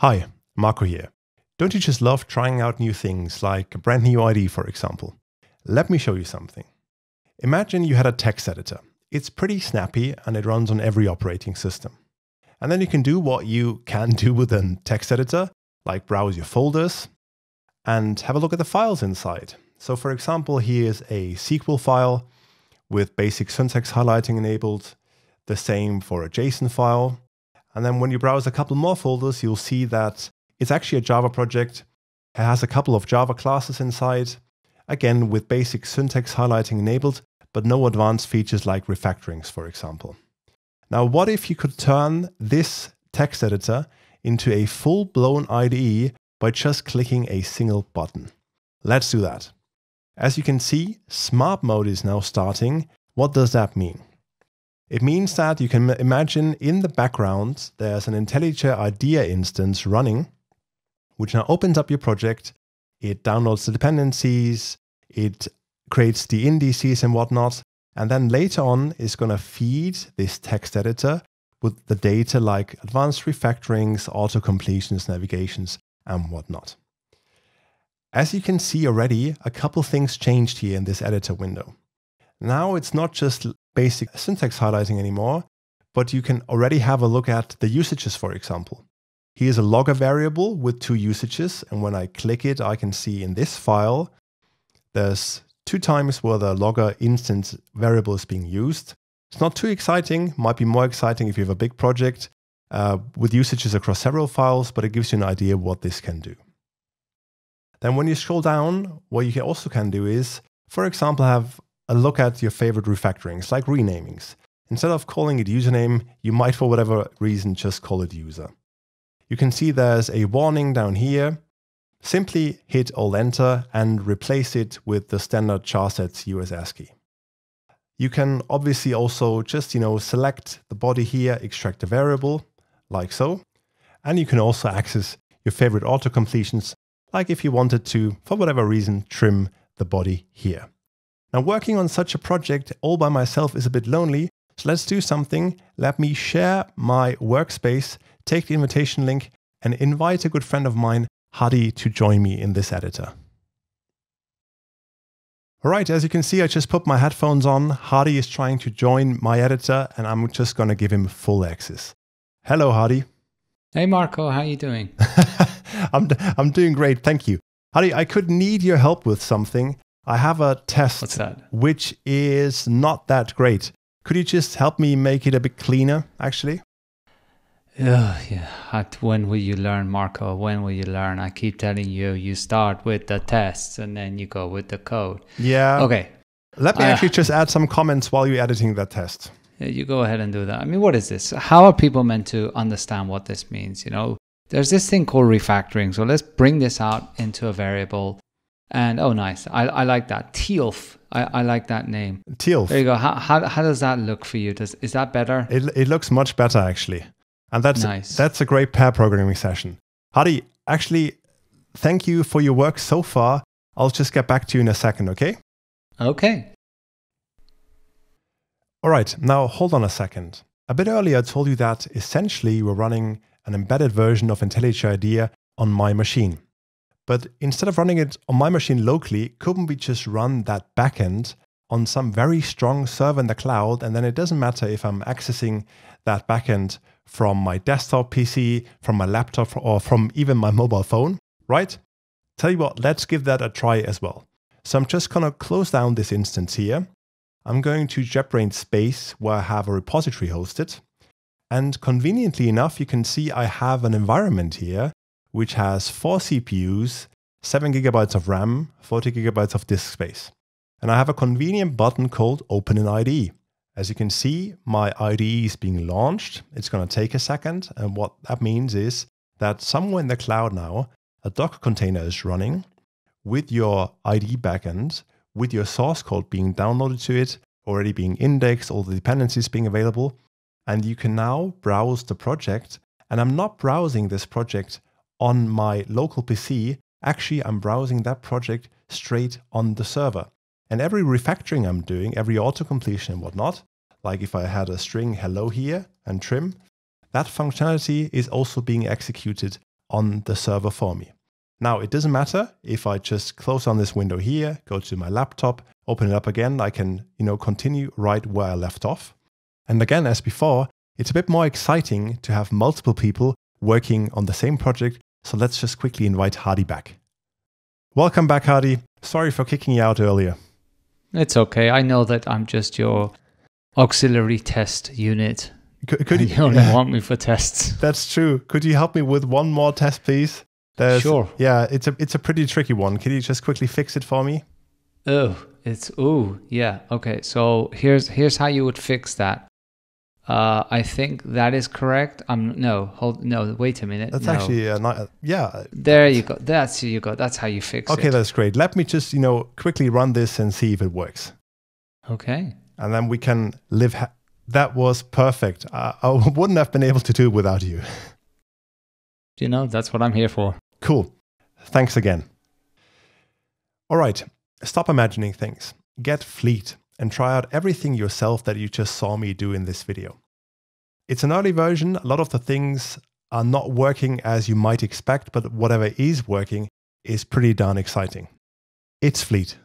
Hi, Marco here. Don't you just love trying out new things, like a brand new IDE, for example? Let me show you something. Imagine you had a text editor. It's pretty snappy and it runs on every operating system. And then you can do what you can do with a text editor, like browse your folders and have a look at the files inside. So, for example, here's a SQL file with basic syntax highlighting enabled, the same for a JSON file, and then when you browse a couple more folders, you'll see that it's actually a Java project. It has a couple of Java classes inside, again with basic syntax highlighting enabled, but no advanced features like refactorings, for example. Now, what if you could turn this text editor into a full-blown IDE by just clicking a single button? Let's do that. As you can see, smart mode is now starting. What does that mean? It means that you can imagine in the background, there's an IntelliJ IDEA instance running, which now opens up your project. It downloads the dependencies, it creates the indices and whatnot. And then later on is going to feed this text editor with the data like advanced refactorings, auto completions, navigations, and whatnot. As you can see already, a couple things changed here in this editor window. Now it's not just basic syntax highlighting anymore, but you can already have a look at the usages, for example. Here's a logger variable with two usages, and when I click it, I can see in this file, there's two times where the logger instance variable is being used. It's not too exciting, might be more exciting if you have a big project uh, with usages across several files, but it gives you an idea what this can do. Then when you scroll down, what you also can do is, for example, have a look at your favorite refactorings, like renamings. Instead of calling it username, you might, for whatever reason, just call it user. You can see there's a warning down here. Simply hit Alt Enter and replace it with the standard charsets US ASCII. You can obviously also just, you know, select the body here, extract a variable, like so. And you can also access your favorite auto completions, like if you wanted to, for whatever reason, trim the body here. Now, working on such a project all by myself is a bit lonely, so let's do something. Let me share my workspace, take the invitation link, and invite a good friend of mine, Hadi, to join me in this editor. All right, as you can see, I just put my headphones on. Hadi is trying to join my editor, and I'm just going to give him full access. Hello, Hadi. Hey, Marco, how are you doing? I'm, I'm doing great, thank you. Hadi, I could need your help with something. I have a test which is not that great. Could you just help me make it a bit cleaner, actually? Oh, yeah. When will you learn, Marco? When will you learn? I keep telling you, you start with the tests and then you go with the code. Yeah. Okay. Let me uh, actually just add some comments while you're editing that test. You go ahead and do that. I mean, what is this? How are people meant to understand what this means? You know, there's this thing called refactoring. So let's bring this out into a variable and oh, nice. I, I like that. Tealf. I, I like that name. Tealf. There you go. How, how, how does that look for you? Does Is that better? It, it looks much better, actually. And that's, nice. that's a great pair programming session. Hadi, actually, thank you for your work so far. I'll just get back to you in a second, okay? Okay. All right, now hold on a second. A bit earlier, I told you that essentially we're running an embedded version of IntelliJ IDEA on my machine. But instead of running it on my machine locally, couldn't we just run that backend on some very strong server in the cloud? And then it doesn't matter if I'm accessing that backend from my desktop PC, from my laptop, or from even my mobile phone, right? Tell you what, let's give that a try as well. So I'm just to close down this instance here. I'm going to JetBrains Space where I have a repository hosted. And conveniently enough, you can see I have an environment here which has four CPUs, 7 gigabytes of RAM, 40 gigabytes of disk space. And I have a convenient button called Open an IDE. As you can see, my IDE is being launched. It's going to take a second. And what that means is that somewhere in the cloud now, a Docker container is running with your IDE backend, with your source code being downloaded to it, already being indexed, all the dependencies being available. And you can now browse the project. And I'm not browsing this project on my local PC, actually I'm browsing that project straight on the server. And every refactoring I'm doing, every auto-completion and whatnot, like if I had a string hello here and trim, that functionality is also being executed on the server for me. Now, it doesn't matter if I just close on this window here, go to my laptop, open it up again, I can, you know, continue right where I left off. And again, as before, it's a bit more exciting to have multiple people working on the same project. So let's just quickly invite Hadi back. Welcome back, Hadi. Sorry for kicking you out earlier. It's okay. I know that I'm just your auxiliary test unit. Could, could you, only want me for tests? That's true. Could you help me with one more test, please? There's, sure. Yeah, it's a it's a pretty tricky one. Can you just quickly fix it for me? Oh, it's oh yeah. Okay, so here's here's how you would fix that. Uh, I think that is correct. I'm um, no hold no wait a minute. That's no. actually uh, not uh, yeah. There you go. That's you go. That's how you fix okay, it. Okay, that's great. Let me just you know quickly run this and see if it works. Okay. And then we can live. Ha- that was perfect. Uh, I wouldn't have been able to do it without you. You know, that's what I'm here for. Cool. Thanks again. All right, stop imagining things. Get Fleet and try out everything yourself that you just saw me do in this video. It's an early version. A lot of the things are not working as you might expect, but whatever is working is pretty darn exciting. It's Fleet.